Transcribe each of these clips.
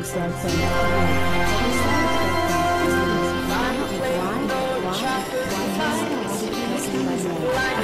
Why? Why? Why? Why?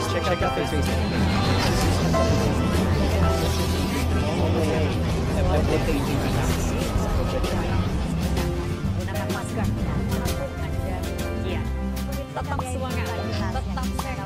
Some check out their Facebook. gunakan masker. Tetap semangat, tetap sehat.